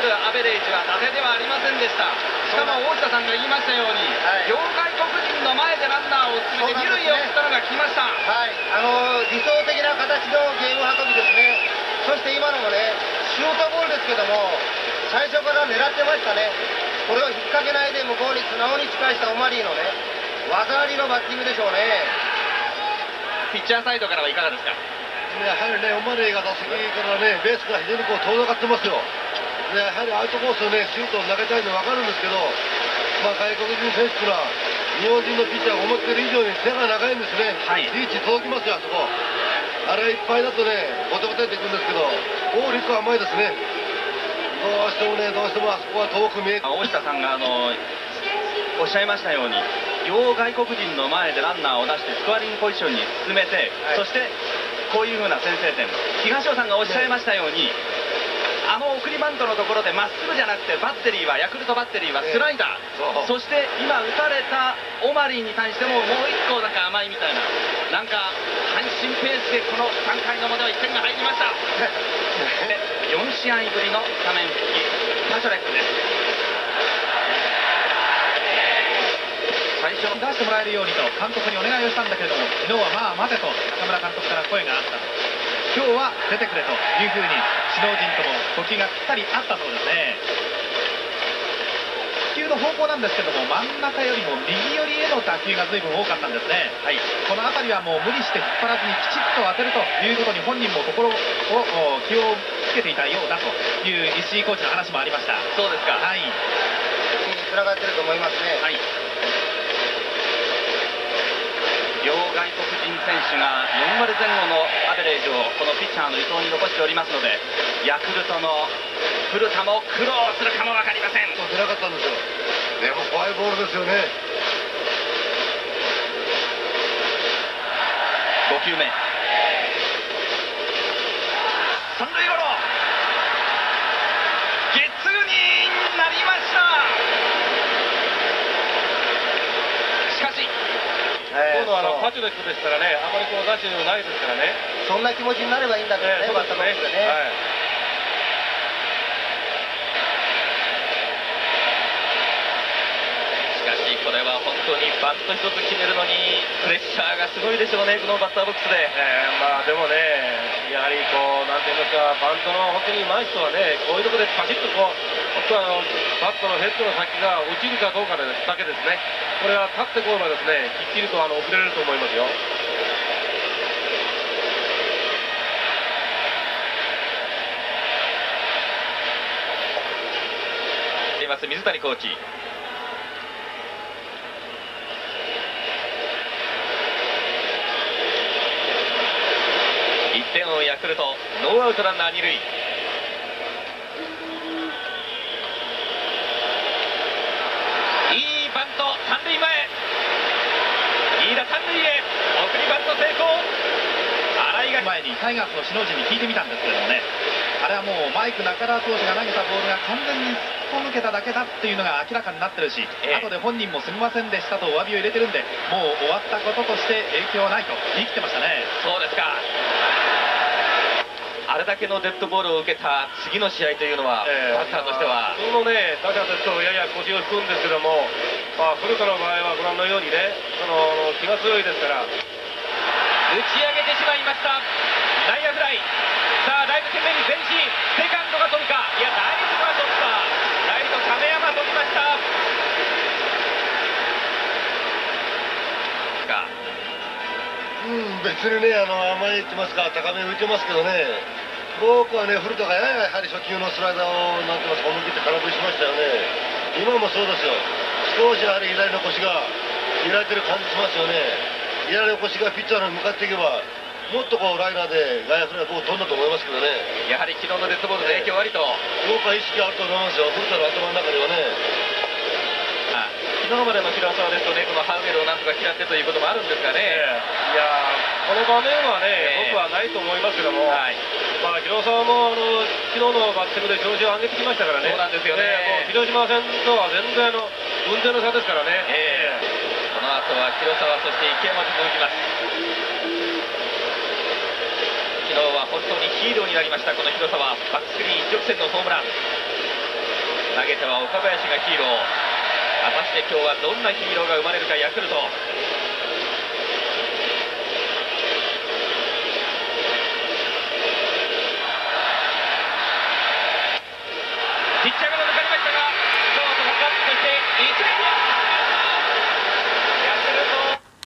するアベレージは伊達ではありませんでした。しかも大下さんが言いましたように、はい。両外国人の前でランナーを進めて二塁へ送ったのが来ました。はい、あの理想的な形のゲーム運びですね、そして今のもね、シュートボールですけども、最初から狙ってましたね、これを引っ掛けないで向こうに素直に近いしたオマリーのね、技ありのバッティングでしょうね。ピッチャーサイドからはいかがですか？やはりね、オマレーが打席からね、ベースから非常にこう遠ざかってますよ。でやはりアウトコースをね、シュートを投げたいの分かるんですけど、まあ、外国人選手というのは、日本人のピッチャーが思ってる以上に手が長いんですね。はいリーチ届きますよ、あそこ。あれいっぱいだとね、ボテボテっていくんですけど、大率甘いですね。どうしてもね、どうしてもあそこは遠く見え大下さんがあのおっしゃいましたように両外国人の前でランナーを出してスコアリングポジションに進めて、はいそしてこういうふうな先制点東尾さんがおっしゃいましたように、あの送りバントのところでまっすぐじゃなくてバッテリーはヤクルトバッテリーはスライダー、そして今打たれたオマリーに対してももう一個なんか甘いみたいな。なんか阪神ペースでこの3回の表は1点が入りました。で4試合ぶりのスタメン復帰。パショレックです。最初出してもらえるようにと監督にお願いをしたんだけれども昨日はまあ待てと中村監督から声があった今日は出てくれというふうに首脳陣とも呼吸がぴったりあったそうですね。飛球の方向なんですけども真ん中よりも右寄りへの打球が随分多かったんですね。はい。この辺りはもう無理して引っ張らずにきちっと当てるということに本人も心をお気をつけていたようだという石井コーチの話もありました。そうですか。はい。につながってると思いますね。はい。両外国人選手が4割前後のアベレージをこのピッチャーの伊藤に残しておりますのでヤクルトの古田も苦労するかも分かりません出なかったんですよ。でも怖いボールですよね。5球目三塁ゴロゲッツーになりましたしかしえー今度はあのパチュレックでしたらね、あまりこうダッシュないですからね。そんな気持ちになればいいんだけどね、えーボックスでね。はい。しかしこれは本当にバント一つ決めるのにプレッシャーがすごいでしょうねこのバッターボックスでえーまあでもね、やはりこう、なんて言いますか、バントの本当に上手い人はね、こういうところでパチッとこう、本当はあのバットのヘッドの先が落ちるかどうかだけですね。これは立ってこればですね、きっちりとあの遅れると思いますよ。います水谷コーチ1点を追うヤクルトノーアウトランナー二塁。いいバント三塁前。飯田三塁へ。送りバント成功。新井が前にタイガースの首脳陣に聞いてみたんですけれどもね。あれはもうマイク中田投手が投げたボールが完全にすっぽ抜けただけだっていうのが明らかになってるし、ええ。後で本人もすみませんでしたとお詫びを入れてるんでもう終わったこととして影響はないと言い切ってましたね。そうですか。あれだけのデッドボールを受けた次の試合というのは、えーバッターとしては、普通のね、打者ですとやや腰を引くんですけども、まあ、古田の場合はご覧のようにね、その気が強いですから、打ち上げてしまいました。内野フライ。さあ、ライト懸命に前進。セカンドが取るか。いや、ライトが取った。ライト亀山取りました。かうん、別にね、あの甘いってますか、高め浮いてますけどね、僕はね、古田がやはり初球のスライダーをなんて言いますか、思い切って空振りしましたよね、今もそうですよ、少しやはり左の腰が開いてる感じしますよね、左の腰がピッチャーに向かっていけば、もっとこうライナーで外野フライ僕飛んだと思いますけどね、やはり昨日のデッドボールの影響ありと。僕は意識あると思いますよ、古田の頭の中ではね。あ昨日までの広沢ですとね、このハウゲルをなんとか嫌ってということもあるんですがね。いやーこの場面はね、ええ僕はないと思いますけども、はい。まあ、広沢もあの昨日のバッティングで調子を上げてきましたからね、そうなんですよねええもう広島戦とは全然あの運転の差ですからね。ええこの後は広沢、そして池山と続きます。昨日は本当にヒーローになりました、この広沢、バックスクリーン一直線のホームラン。投げては岡林がヒーロー果たして今日はどんなヒーローが生まれるかヤクルト